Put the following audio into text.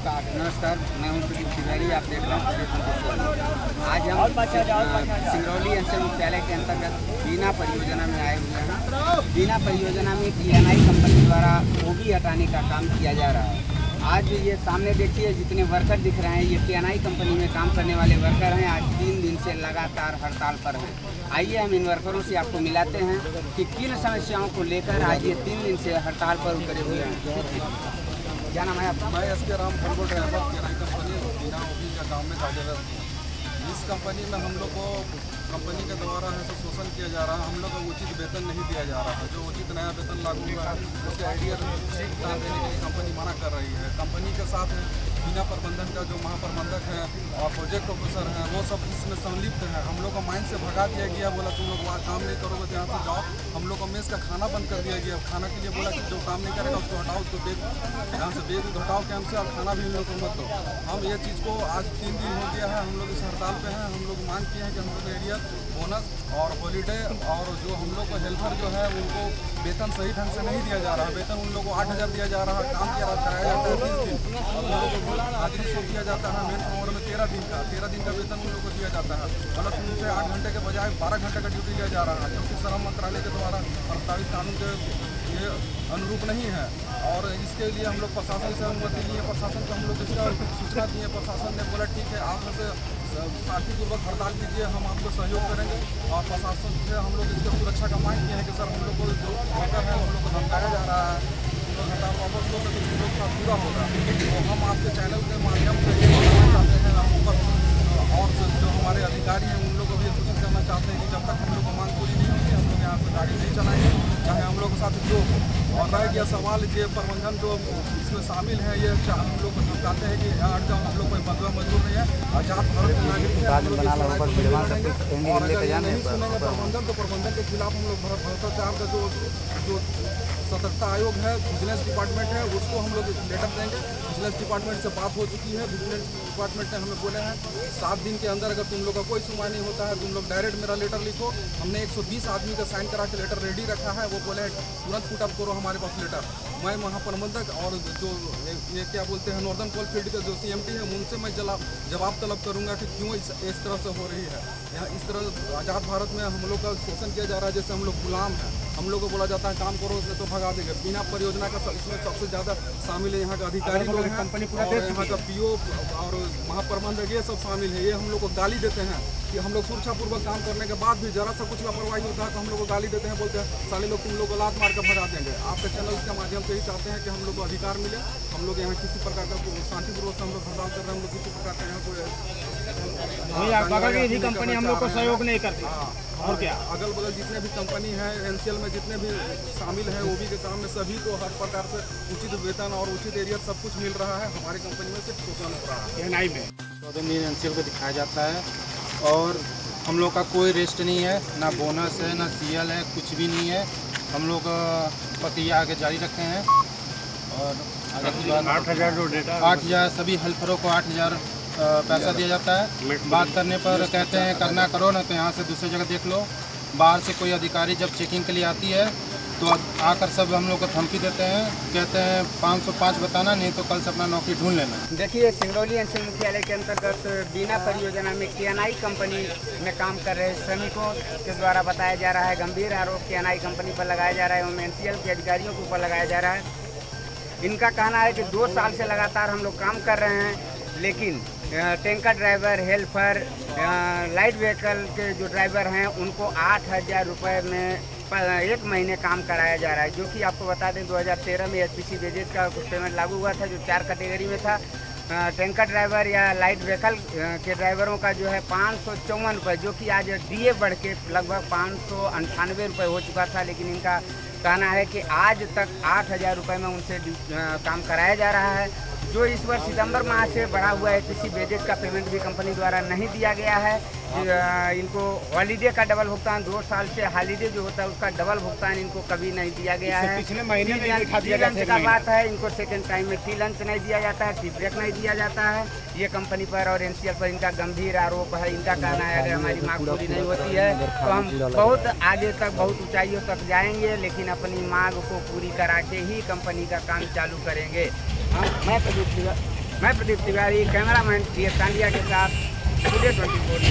नमस्कार मैं हूँ प्रदीप तिवारी आप देख रहे हैं प्रदीप आज हम सिंगरौली अंचल मुख्यालय के अंतर्गत बीना परियोजना में आए हुए हैं। बीना परियोजना में टी कंपनी द्वारा ओबी हटाने का काम किया जा रहा है। आज ये सामने देखिए जितने वर्कर दिख रहे हैं ये टी कंपनी में काम करने वाले वर्कर हैं। आज तीन दिन से लगातार हड़ताल पर हैं। आइए हम इन वर्करों से आपको मिलाते हैं कि किन समस्याओं को लेकर आज ये तीन दिन से हड़ताल पर उतरे हुए हैं। क्या नाम है आपका? मैं एस के राम खड़गो ड्राइवर किराई कंपनी बिना ऑफ़िस का काम में कार्यरत हूँ। इस कंपनी में हम लोग को कंपनी के द्वारा है तो शोषण किया जा रहा है। हम लोग को उचित वेतन नहीं दिया जा रहा है। जो उचित नया वेतन लागू हुआ है, उसके आइडिया देने के लिए कंपनी मना कर रही है। कंपनी के साथ बिना प्रबंधन का जो महाप्रबंधक है और प्रोजेक्ट ऑफिसर हैं, वो सब इसमें संलिप्त है। हम लोग को माइंड से भगा दिया गया, बोला तुम लोग वहाँ काम नहीं करोगे तो यहाँ से जाओ। हम लोग को मेस का खाना बंद कर दिया गया। खाना के लिए बोला कि जो काम नहीं करेगा उसको हटाओ, उसको बेग यहाँ से बेग हटाओ कैंप से और खाना भी हम लोग को मत दो। हम ये चीज़ को आज तीन दिन हो गया है, हम लोग इस हड़ताल पे हैं, हम लोग मांग किए हैं कि हम लोग एरिया बोनस और हॉलीडे और जो हम लोग को हेल्पर जो है, उनको वेतन सही ढंग से नहीं दिया जा रहा। वेतन उन लोगों को आठ हज़ार दिया जा रहा है काम किया कराया जाता है तीस दिन। और उन लोगों को सौ किया जाता है, मेन पावर में तेरह दिन का। तेरह दिन का वेतन उन लोगों को दिया जाता है। मतलब उनसे आठ घंटे के बजाय बारह घंटे का ड्यूटी लिया जा रहा है क्योंकि श्रम मंत्रालय के द्वारा प्रस्तावित कानून के ये अनुरूप नहीं है। और इसके लिए हम लोग प्रशासन से अनुमति लिए। प्रशासन को हम लोग इसका सूचना दिए। प्रशासन ने बोला, ठीक है, आप से शांतिपूर्वक हड़ताल कीजिए। हम आपको सहयोग करेंगे। और प्रशासन से हम लोग इसके सुरक्षा का मांग किए हैं कि, सर, हम लोग को जो वर्कर है, हम लोग को धमकाया जा रहा है। हम लोग हड़ताल वापस लोग का पूरा होगा तो हम आपके चैनल के माध्यम से ये बताना चाहते हैं। हम ऊपर, और जो हमारे अधिकारी हैं, उन लोग को भी सूचित करना चाहते हैं कि जब तक हम लोग को मांग पूरी नहीं होगी हम लोग यहाँ पर गाड़ी नहीं चलाएँगे चाहे हम लोग के साथ जो और रह गया सवाल ये प्रबंधन जो इसमें शामिल है ये हम लोग को चाहते हैं कि हट जाओ हम लोग कोई बदला मजदूर नहीं है। आज़ाद भारत के नागरिक प्रबंधन तो प्रबंधन के खिलाफ हम लोग भ्रष्टाचार का जो जो सतर्कता आयोग है विजिलेंस डिपार्टमेंट है उसको हम लोग लेटर देंगे। विजिलेंस डिपार्टमेंट से बात हो चुकी है। विजिलेंस डिपार्टमेंट ने हमें बोले हैं सात दिन के अंदर अगर तुम लोग का कोई सुनवाई नहीं होता है तुम लोग डायरेक्ट मेरा लेटर लिखो। हमने 120 आदमी का साइन करा के लेटर रेडी रखा है। वो बोले तुरंत पुट अप करो हमारे पास लेटर मैं महाप्रबंधक और जो ये क्या बोलते हैं नॉर्दर्न कोल फ़ील्ड के जो सीएमटी है उनसे मैं जला जवाब तलब करूँगा कि क्यों इस, इस तरह से हो रही है। यहाँ इस तरह आज़ाद भारत में हम लोग का शोषण किया जा रहा है जैसे हम लोग गुलाम हैं। हम लोग को बोला जाता है काम करो उसमें तो भगा देंगे। बिना परियोजना का इसमें सबसे ज़्यादा शामिल है यहाँ का अधिकारी लोग हैं कंपनी पूरा और यहाँ का पीओ और महाप्रबंधक ये सब शामिल है। ये हम लोग को गाली देते हैं कि हम लोग सुरक्षापूर्वक काम करने के बाद भी जरा सा कुछ लापरवाही होता है तो हम लोग को गाली देते हैं बोलते हैं साले लोग तुम लोग को लात मार कर भगा देंगे। आपके चैनल के माध्यम से ही चाहते हैं कि हम लोग को अधिकार मिले। हम लोग यहाँ किसी प्रकार का शांतिपूर्वक से हम लोग हड़ताल कर रहे हैं हम लोग किसी प्रकार का यहाँ कोई कंपनी हम लोग को सहयोग नहीं करती। और क्या? अगल बगल जितने भी कंपनी है एनसीएल में जितने भी शामिल है ओबी के काम में सभी को हर प्रकार से उचित वेतन और उचित एरिया सब कुछ मिल रहा है। हमारी कंपनी में सिर्फ़ शोषण हो रहा है। एनआई में। चौदह दिन एन को दिखाया जाता है और हम लोग का कोई रेस्ट नहीं है ना बोनस है ना सीएल है कुछ भी नहीं है। हम लोग प्रक्रिया आगे जारी रखे हैं। और आठ हज़ार जो डेटा आठ हज़ार सभी हेल्परों को आठ हज़ार पैसा दिया जाता है। बात करने पर कहते हैं करना करो ना तो यहाँ से दूसरी जगह देख लो। बाहर से कोई अधिकारी जब चेकिंग के लिए आती है तो आकर सब हम लोग को धमकी देते हैं, कहते हैं 505 बताना, नहीं तो कल से अपना नौकरी ढूंढ लेना। देखिए, सिंगरौली अंचल मुख्यालय के अंतर्गत बिना परियोजना में के कंपनी में काम कर रहे श्रमिकों के द्वारा बताया जा रहा है, गंभीर आरोप के कंपनी पर लगाया जा रहा है एवं एन के अधिकारियों के ऊपर लगाया जा रहा है। इनका कहना है कि दो साल से लगातार हम लोग काम कर रहे हैं, लेकिन tanker driver helper light vehicle के जो ड्राइवर हैं, उनको आठ हज़ार रुपये में एक महीने काम कराया जा रहा है, जो कि आपको बता दें 2013 में एच पी सी का कुछ पेमेंट लागू हुआ था, जो चार कैटेगरी में था। टैंकर ड्राइवर या लाइट व्हीकल के ड्राइवरों का जो है पाँच सौ चौवन रुपये जो कि आज डीए बढ़ के लगभग पाँच सौ अंठानवे रुपये हो चुका था, लेकिन इनका कहना है कि आज तक आठ हज़ार रुपये में उनसे काम कराया जा रहा है। जो इस वर्ष सितंबर माह से बढ़ा हुआ है, किसी वेजेज का पेमेंट भी कंपनी द्वारा नहीं दिया गया है। इनको हॉलीडे का डबल भुगतान दो साल से हॉलीडे जो होता है उसका डबल भुगतान इनको कभी नहीं दिया गया है। पिछले महीने लंच का बात है इनको सेकेंड टाइम में टी लंच नहीं दिया जाता है टी ब्रेक नहीं दिया जाता है। ये कंपनी पर और एनसीएल पर इनका गंभीर आरोप है इनका कहना है अगर हमारी मांग पूरी नहीं होती है तो हम बहुत आगे तक बहुत ऊंचाइयों तक जाएँगे लेकिन अपनी मांग को पूरी करा के ही कंपनी का काम चालू करेंगे। हाँ मैं प्रदीप मैं Pradeep Tiwari cameraman T S के साथ। 直接转进锅里